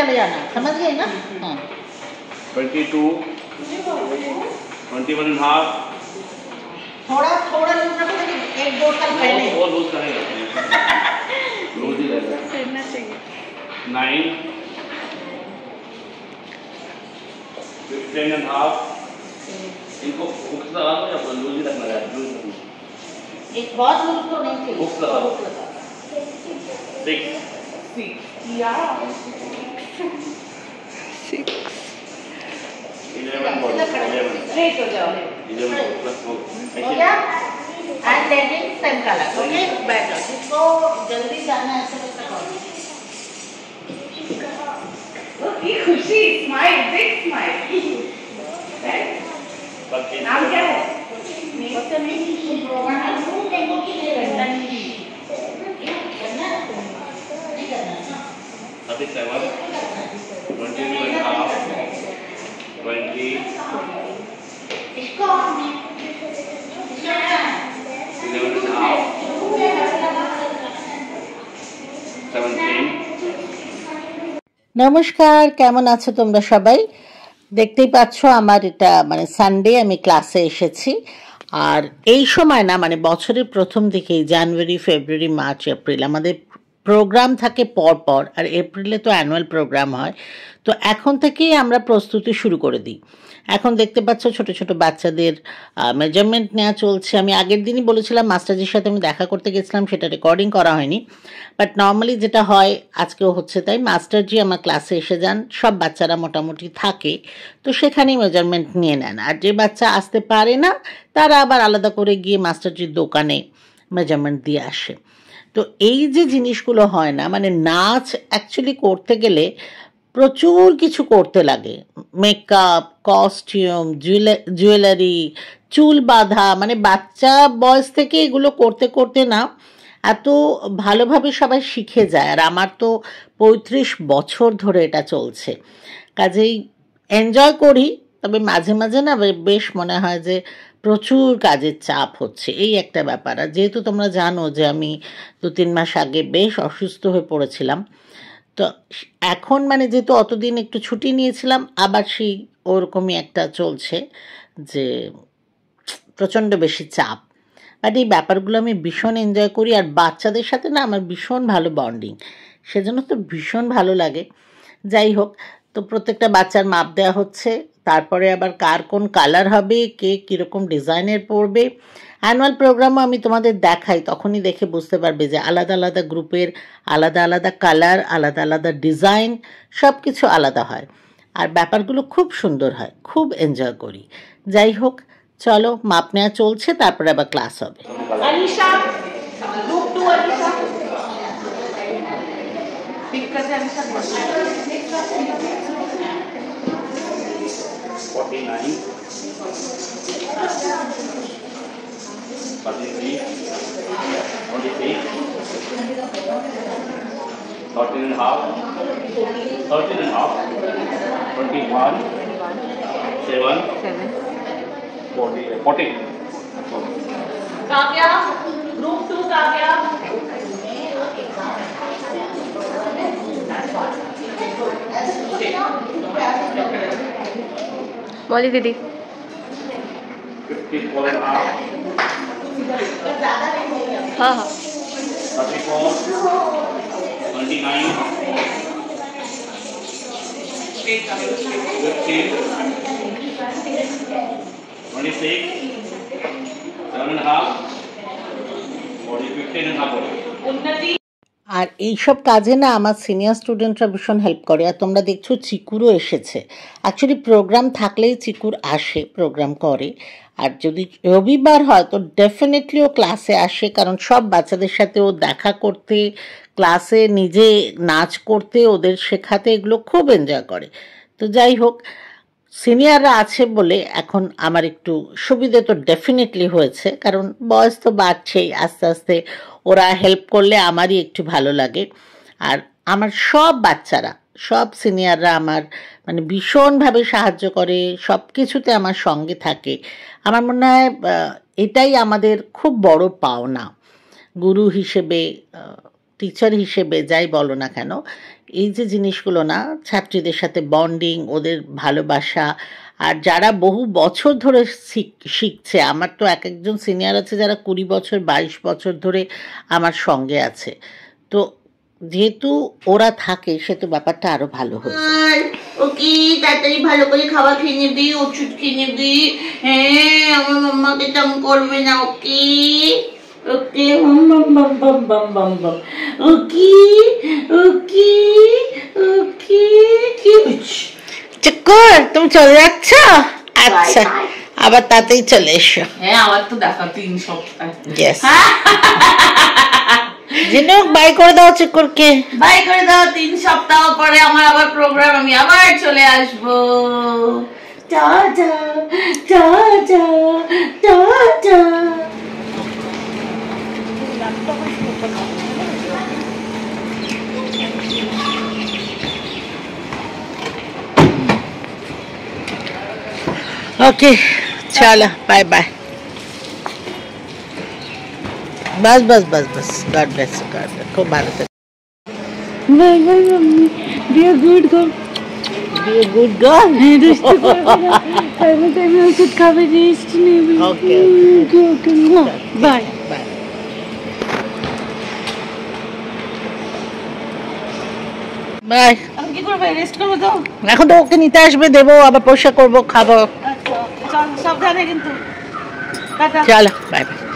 चले जाना समझ गए ना? हाँ। Twenty two twenty one and half थोड़ा थोड़ा लूज रखो लेकिन एक दो साल पहले। वो लूज करेंगे। लूज ही रहेगा फिरना चाहिए। नाइन फिफ्टीन एंड हाफ़ इनको हुक्स लगा दो या लूज ही रखना है? लूज एक बहुत लूज तो नहीं चाहिए। हुक लगाओ। हुक लगाओ। सिक्स इलेवन इलेवन स्ट्रेट हो जाओ इलेवन प्लस फोर हो गया and legging same colour okay बैठ जाओ जिसको जल्दी जाना है ऐसे वैसे करो की खुशी स्माइल बिग स्माइल नाम क्या है बच्चे नहीं प्रोग्राम है वो टेंगो की ले रहे हैं 27, 22 and a half, 20, 11 and a half, 17, নমস্কার কেমন আছো তোমরা সবাই? দেখতেই পাচ্ছ আমার এটা মানে সানডে আমি ক্লাসে এসেছি। আর এই সময় না মানে বছরের প্রথম দিকেই জানুয়ারি ফেব্রুয়ারি মার্চ এপ্রিল আমাদের প্রোগ্রাম থাকে পর পর আর এপ্রিলে তো অ্যানুয়াল প্রোগ্রাম হয়, তো এখন থেকেই আমরা প্রস্তুতি শুরু করে দিই। এখন দেখতে পাচ্ছ ছোট ছোট বাচ্চাদের মেজারমেন্ট নেওয়া চলছে। আমি আগের দিনই বলেছিলাম মাস্টারজির সাথে আমি দেখা করতে গেছিলাম, সেটা রেকর্ডিং করা হয়নি। বাট নর্মালি যেটা হয়, আজকেও হচ্ছে তাই, মাস্টারজি আমার ক্লাসে এসে যান, সব বাচ্চারা মোটামুটি থাকে, তো সেখানেই মেজারমেন্ট নিয়ে নেন। আর যে বাচ্চা আসতে পারে না, তারা আবার আলাদা করে গিয়ে মাস্টারজির দোকানে মেজারমেন্ট দিয়ে আসে। তো এই যে জিনিসগুলো হয় না মানে নাচ অ্যাকচুয়ালি করতে গেলে প্রচুর কিছু করতে লাগে। মেকআপ কস্টিউম জুয়েলারি চুল বাঁধা মানে বাচ্চা বয়স থেকে এগুলো করতে করতে না এত ভালোভাবে সবাই শিখে যায়। আর আমার তো পঁয়ত্রিশ বছর ধরে এটা চলছে। কাজেই এনজয় করি, তবে মাঝে মাঝে না বেশ মনে হয় যে প্রচুর কাজের চাপ হচ্ছে। এই একটা ব্যাপার। আর যেহেতু তোমরা জানো যে আমি দু তিন মাস আগে বেশ অসুস্থ হয়ে পড়েছিলাম, তো এখন মানে যেহেতু অতদিন একটু ছুটি নিয়েছিলাম, আবার সেই ওরকমই একটা চলছে যে প্রচণ্ড বেশি চাপ। বাট এই ব্যাপারগুলো আমি ভীষণ এনজয় করি। আর বাচ্চাদের সাথে না আমার ভীষণ ভালো বন্ডিং সেজন্য তো ভীষণ ভালো লাগে। যাই হোক, তো প্রত্যেকটা বাচ্চার মাপ দেওয়া হচ্ছে। তারপরে আবার কার কোন কালার হবে, কে কীরকম ডিজাইনের পড়বে অ্যানুয়াল প্রোগ্রামও আমি তোমাদের দেখাই, তখনই দেখে বুঝতে পারবে যে আলাদা আলাদা গ্রুপের আলাদা আলাদা কালার আলাদা আলাদা ডিজাইন সব কিছু আলাদা হয়। আর ব্যাপারগুলো খুব সুন্দর হয়, খুব এনজয় করি। যাই হোক, চলো মাপ নেওয়া চলছে, তারপরে আবার ক্লাস হবে। 49. 43, 43, 13 and a half, 13 and a half, 21, 7, 7. 40, 14. Kavya, group 2 Kavya. बोली दीदी। हाँ हाँ। उन्नति আর এইসব কাজে না আমার সিনিয়র স্টুডেন্টরা ভীষণ হেল্প করে। আর তোমরা দেখছ চিকুরও এসেছে। অ্যাকচুয়ালি প্রোগ্রাম থাকলেই চিকুর আসে প্রোগ্রাম করে। আর যদি রবিবার হয় তো ডেফিনেটলি ও ক্লাসে আসে, কারণ সব বাচ্চাদের সাথে ও দেখা করতে ক্লাসে নিজে নাচ করতে, ওদের শেখাতে এগুলো খুব এনজয় করে। তো যাই হোক সিনিয়ররা আছে বলে এখন আমার একটু সুবিধে তো ডেফিনেটলি হয়েছে, কারণ বয়স তো বাড়ছেই, আস্তে আস্তে ওরা হেল্প করলে আমারই একটু ভালো লাগে। আর আমার সব বাচ্চারা, সব সিনিয়ররা আমার মানে ভীষণভাবে সাহায্য করে সব কিছুতে আমার সঙ্গে থাকে। আমার মনে হয় এটাই আমাদের খুব বড় পাওনা। গুরু হিসেবে টিচার হিসেবে যাই বলো না কেন, এই যে জিনিসগুলো না, ছাত্রীদের সাথে বন্ডিং ওদের ভালোবাসা, আর যারা বহু বছর ধরে শিখ- শিখছে, আমার তো এক একজন সিনিয়র আছে যারা কুড়ি বছর, বাইশ বছর ধরে আমার সঙ্গে আছে। তো যেহেতু ওরা থাকে, সে তো ব্যাপারটা আরও ভালো আর ওকে, তাড়াতাড়ি ভালো করে খাবার খেয়ে নিবি, ওষুধ খেয়ে নিবি হ্যাঁ আমার মাম্মাকে করবে না, ওকে? ওকে বাম বাম বাম বাম বাম বাম বাম। ওকে ওকে ওকে কি হচ্ছে চক্কর তুমি চলে যাচ্ছ? আচ্ছা. আবার তাতেই চলে এসো। হ্যাঁ আমার তো দেখা তিন সপ্তাহ। ইয়েস বাই করে দাও চক্করকে বাই করে দাও তিন সপ্তাহ পরে আমার আবার প্রোগ্রাম আমি আবার চলে আসব। টাটা টাটা টাটা ওকে চলো বাই বাই বাস বাস বাস বাস গড ব্লেস গড খুব ভালো থেকো bye bye mummy be a good girl be a good girl টাইমে টাইমে ওষুধ খাবে রেস্ট নেবে Okay, okay okay bye bye bye আমি কি করব? রেস্ট করব তো? এখন তো ওকে নিতে আসবে দেবো আবার পরিষ্কার করব খাব। সাবধানে কিন্তু টাটা চলো বাই বাই